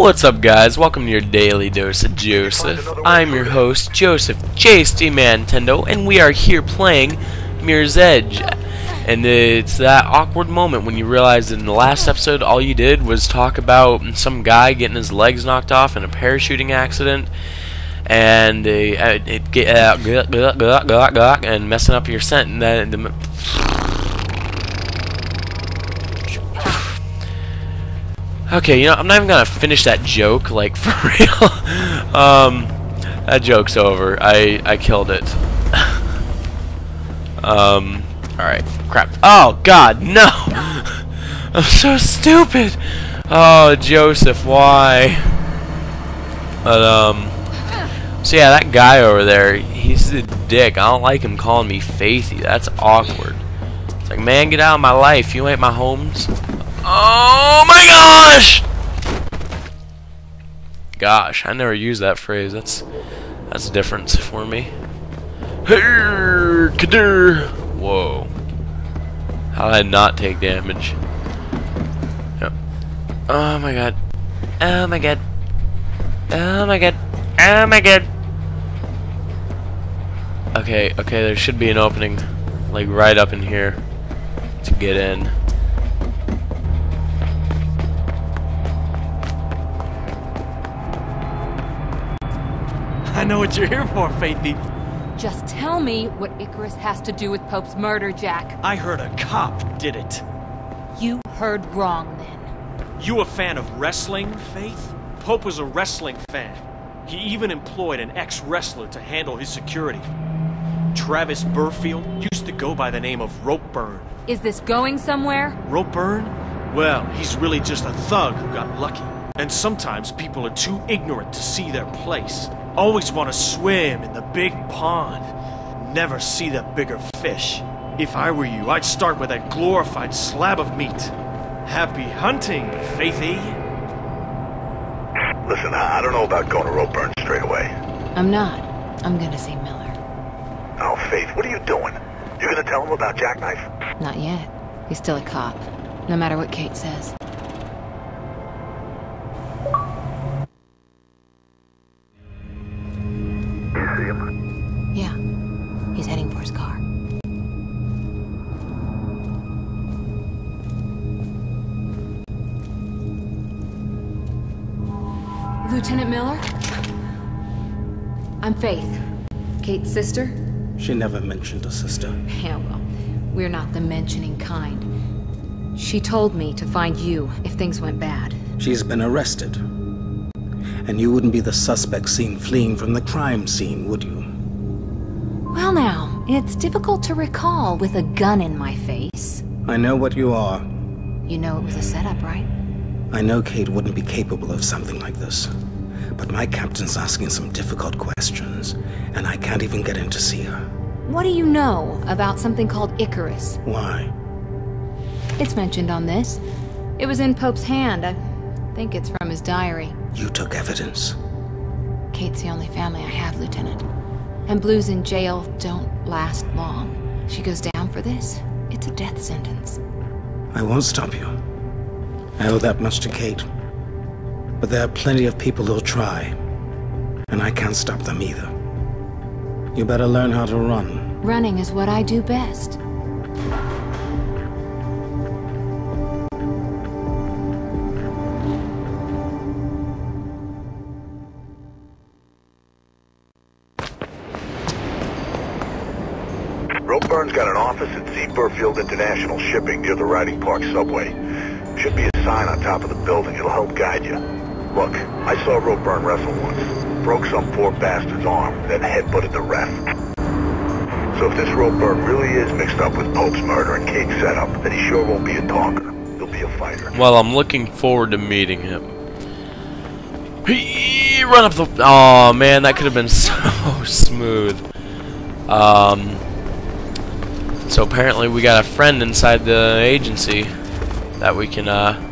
What's up guys, welcome to your daily dose of Joseph. I'm your host, Joseph JST Nintendo, and we are here playing Mirror's Edge. And it's that awkward moment when you realize in the last episode all you did was talk about some guy getting his legs knocked off in a parachuting accident and uh, it get uh, and messing up your scent and then the Okay, you know, I'm not even gonna finish that joke, like, for real. um, that joke's over. I, I killed it. um, alright. Crap. Oh, God, no! I'm so stupid! Oh, Joseph, why? But, um... So, yeah, that guy over there, he's a dick. I don't like him calling me Faithy. That's awkward. It's like, man, get out of my life. You ain't my homes. Oh my gosh! Gosh, I never use that phrase. That's that's a difference for me. Whoa. How did I not take damage? Oh my god. Oh my god. Oh my god. Oh my god. Okay, okay, there should be an opening like right up in here to get in. I know what you're here for, Faithy. Just tell me what Icarus has to do with Pope's murder, Jack. I heard a cop did it. You heard wrong, then. You a fan of wrestling, Faith? Pope was a wrestling fan. He even employed an ex-wrestler to handle his security. Travis Burfield used to go by the name of Ropeburn. Is this going somewhere? Ropeburn? Well, he's really just a thug who got lucky. And sometimes people are too ignorant to see their place. Always want to swim in the big pond. Never see the bigger fish. If I were you, I'd start with that glorified slab of meat. Happy hunting, Faithy. Listen, I don't know about going to Ropeburn straight away. I'm not. I'm gonna see Miller. Oh, Faith, what are you doing? You're gonna tell him about Jackknife? Not yet. He's still a cop. No matter what Kate says. Lieutenant Miller? I'm Faith. Kate's sister? She never mentioned a sister. Yeah, well, we're not the mentioning kind. She told me to find you if things went bad. She's been arrested. And you wouldn't be the suspect seen fleeing from the crime scene, would you? Well now, it's difficult to recall with a gun in my face. I know what you are. You know it was a setup, right? I know Kate wouldn't be capable of something like this. But my captain's asking some difficult questions, and I can't even get in to see her. What do you know about something called Icarus? Why? It's mentioned on this. It was in Pope's hand. I think it's from his diary. You took evidence. Kate's the only family I have, Lieutenant. And blues in jail don't last long. She goes down for this, it's a death sentence. I won't stop you. I owe that much to Kate. But there are plenty of people who'll try. And I can't stop them either. You better learn how to run. Running is what I do best. Ropeburn's got an office at Z. Burfield International Shipping near the Riding Park subway. Should be a sign on top of the building. It'll help guide you. Look, I saw Ropeburn wrestle once. Broke some poor bastard's arm, then headbutted the ref. So if this Ropeburn really is mixed up with Pope's murder and Kate's setup, then he sure won't be a talker. He'll be a fighter. Well, I'm looking forward to meeting him. He run up the. Oh man, that could have been so smooth. Um. So apparently we got a friend inside the agency that we can. Uh.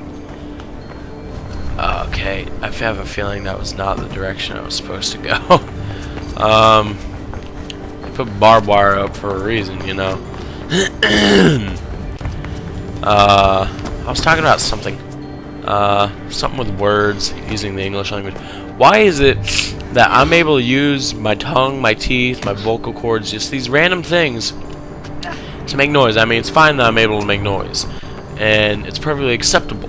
Okay, I have a feeling that was not the direction I was supposed to go. um. I put barbed wire up for a reason, you know. uh. I was talking about something. Uh, something with words using the English language. Why is it that I'm able to use my tongue, my teeth, my vocal cords, just these random things to make noise? I mean, it's fine that I'm able to make noise, and it's perfectly acceptable.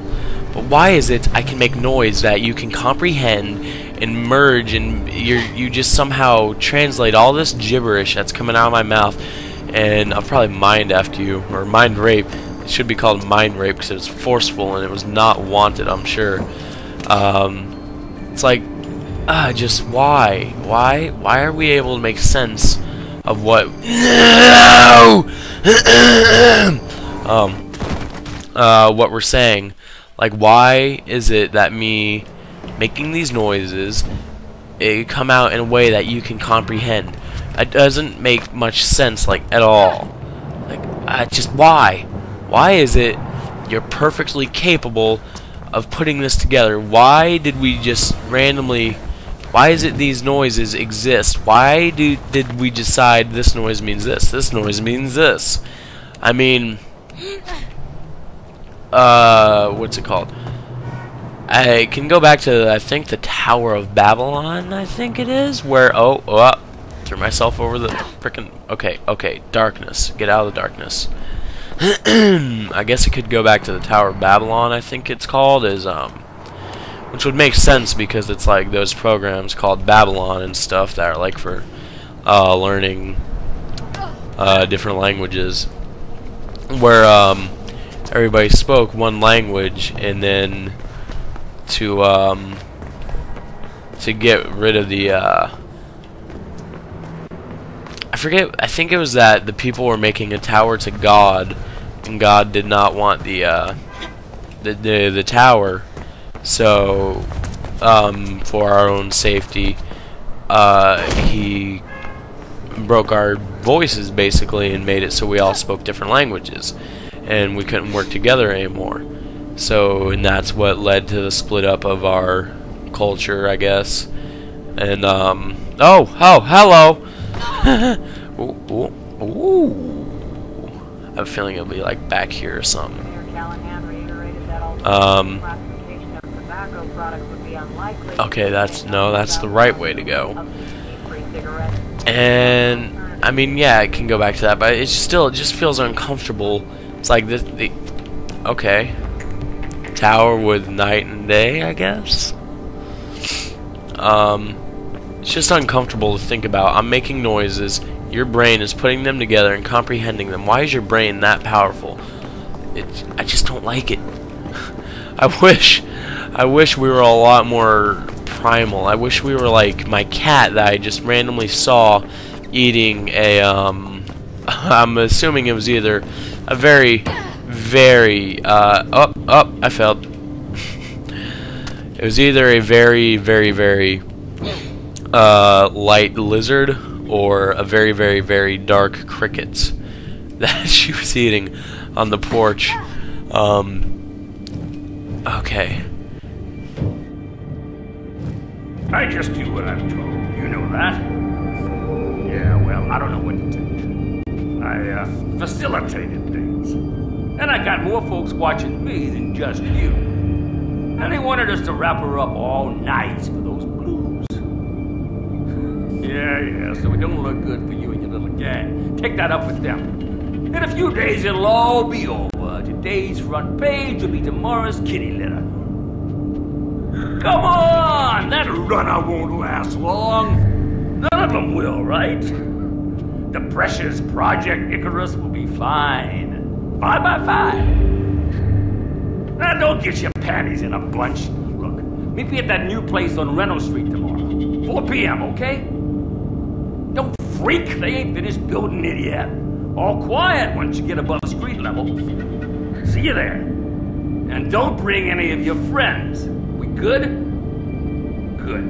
But why is it I can make noise that you can comprehend and merge and you you just somehow translate all this gibberish that's coming out of my mouth? And I'll probably mind after you or mind rape. It should be called mind rape because it was forceful and it was not wanted I'm sure. Um, it's like uh, just why? Why why are we able to make sense of what? No um uh, what we're saying like, why is it that me making these noises it come out in a way that you can comprehend? It doesn't make much sense, like, at all. Like, just why? Why is it you're perfectly capable of putting this together? Why did we just randomly... Why is it these noises exist? Why do did we decide this noise means this? This noise means this? I mean uh, what's it called? I can go back to, I think, the Tower of Babylon, I think it is, where, oh, oh, threw myself over the freaking, okay, okay, darkness, get out of the darkness. I guess it could go back to the Tower of Babylon, I think it's called, is, um, which would make sense because it's like those programs called Babylon and stuff that are like for, uh, learning, uh, different languages, where, um, everybody spoke one language and then to um, to get rid of the uh, I forget I think it was that the people were making a tower to God and God did not want the uh, the, the the tower. So um, for our own safety uh, he broke our voices basically and made it so we all spoke different languages and we couldn't work together anymore. So, and that's what led to the split up of our culture, I guess. And, um, oh, oh, hello! ooh, ooh, ooh. I have a feeling it'll be like back here or something. Um, okay, that's, no, that's the right way to go. And, I mean, yeah, it can go back to that, but it's still, it just feels uncomfortable it's like this. The, okay. Tower with night and day, I guess. Um, it's just uncomfortable to think about. I'm making noises. Your brain is putting them together and comprehending them. Why is your brain that powerful? It, I just don't like it. I wish, I wish we were a lot more primal. I wish we were like my cat that I just randomly saw eating a um. I'm assuming it was either a very, very, uh, up, oh, up, oh, I failed. it was either a very, very, very, uh, light lizard or a very, very, very dark cricket that she was eating on the porch. Um, okay. I just do what I'm told. You know that? Yeah, well, I don't know what to you. I, uh, facilitated things. and I got more folks watching me than just you. And they wanted us to wrap her up all nice for those blues. yeah, yeah, so it don't look good for you and your little gang. Take that up with them. In a few days, it'll all be over. Today's front page will be tomorrow's kitty litter. Come on! That runner won't last long. None of them will, right? The precious Project Icarus will be fine. Five by five. Now, don't get your panties in a bunch. Look, meet me at that new place on Reynolds Street tomorrow. 4 p.m., okay? Don't freak. They ain't finished building it yet. All quiet once you get above street level. See you there. And don't bring any of your friends. We good? Good.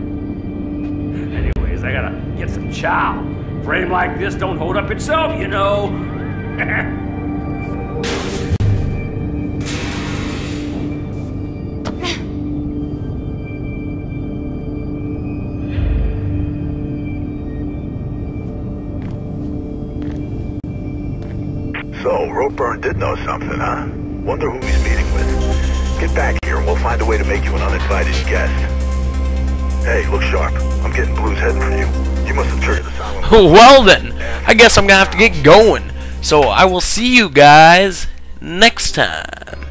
Anyways, I gotta get some chow. Frame like this don't hold up itself, you know. So, Ropeburn did know something, huh? Wonder who he's meeting with. Get back here and we'll find a way to make you an uninvited guest. Hey, look sharp. I'm getting Blue's heading for you. You must have silent... well then, I guess I'm gonna have to get going. So I will see you guys next time.